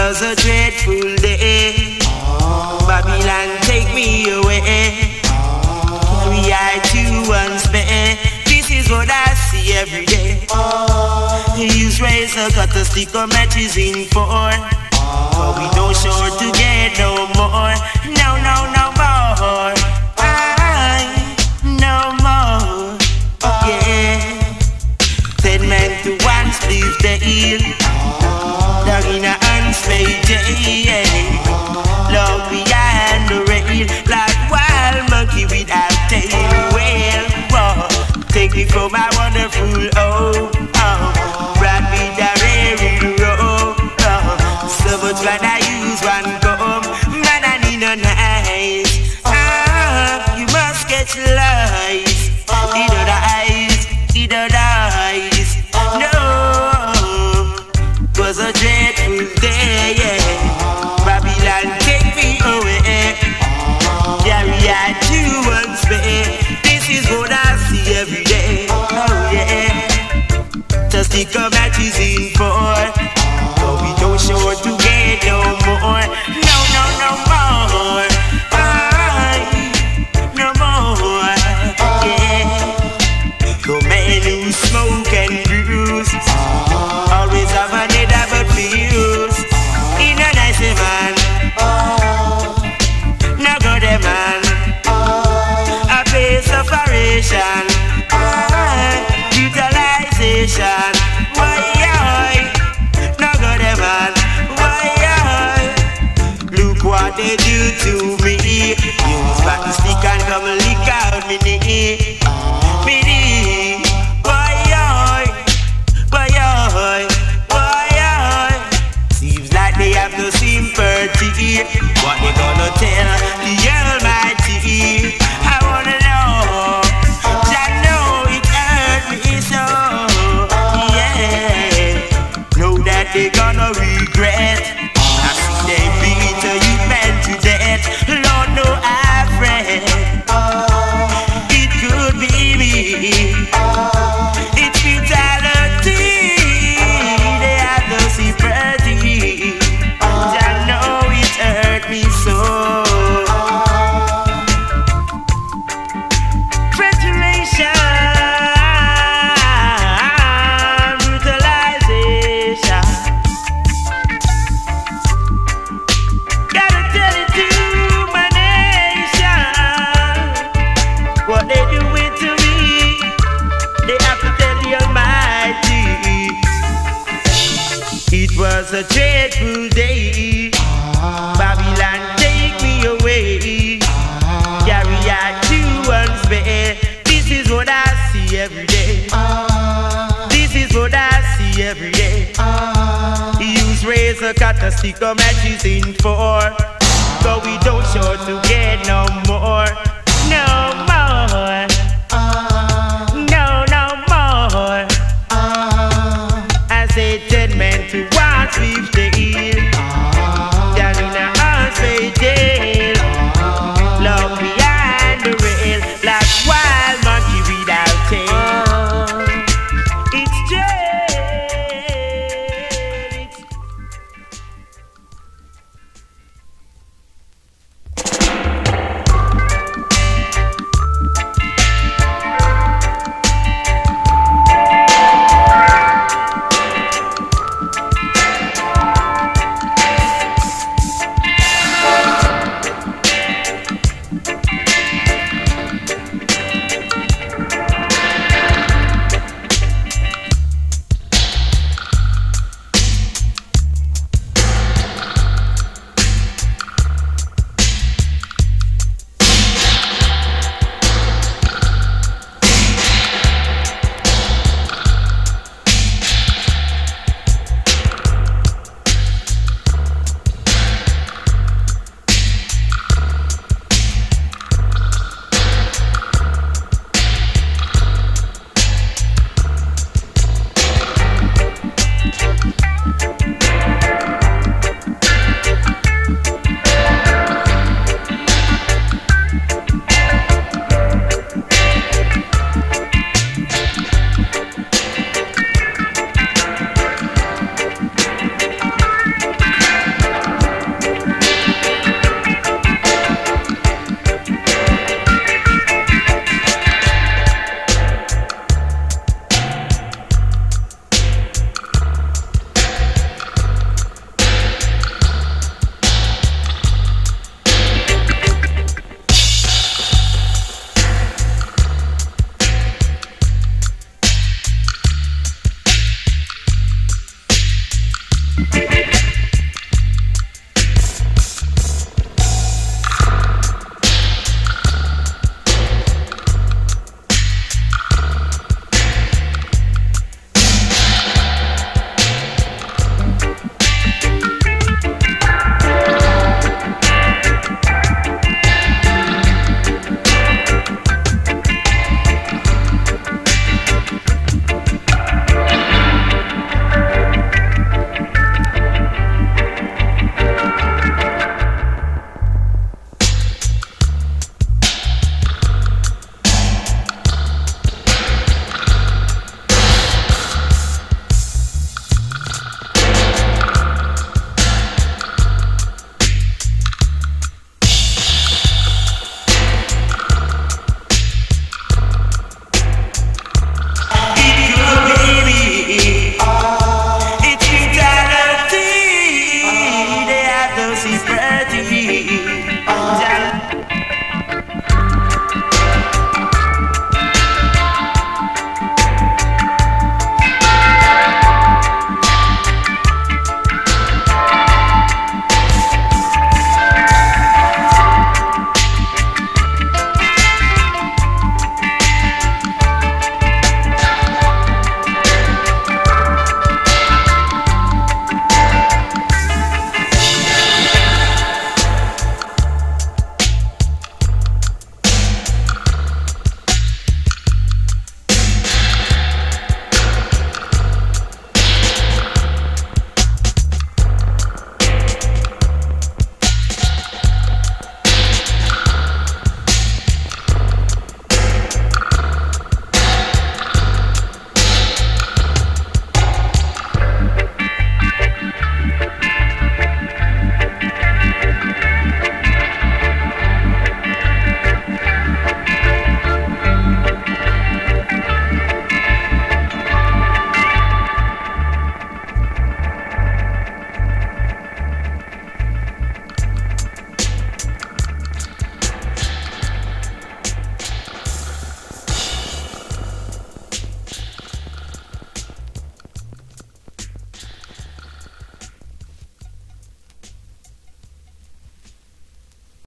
was a dreadful day. Babylon, take me away. Carry I to once more. This is what I see every day. Use razor, cut a stick of matches in four. But we don't sure to Ah, you must get lost. civilization. Oh, aye, utilization. Why, aye, no good heaven. Why, aye, look what they do to was a dreadful day. Babylon, take me away. Carry out to and spare. This is what I see every day. This is what I see every day. Use razor, cut a stick of matches in four. But we don't show to get no more. No more. see